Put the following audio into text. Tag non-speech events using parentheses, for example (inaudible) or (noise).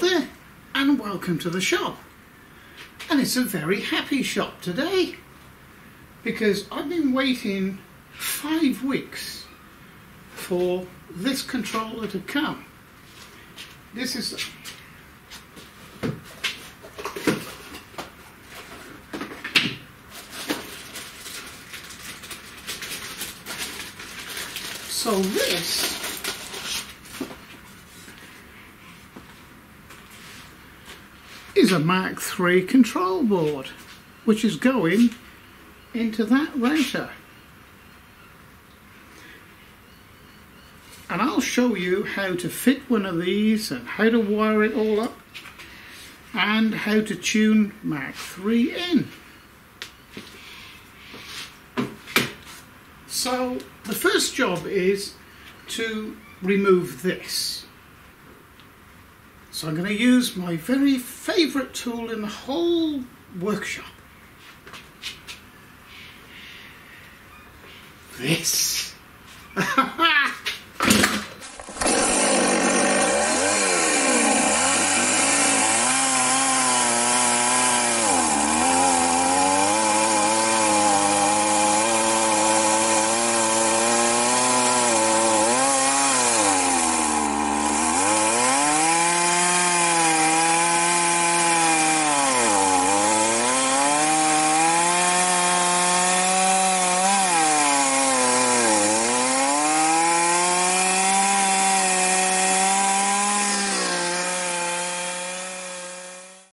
there and welcome to the shop. And it's a very happy shop today because I've been waiting five weeks for this controller to come. This is So this is a Mark III control board, which is going into that router. And I'll show you how to fit one of these and how to wire it all up and how to tune Mark III in. So the first job is to remove this. So I'm going to use my very favourite tool in the whole workshop. This. (laughs)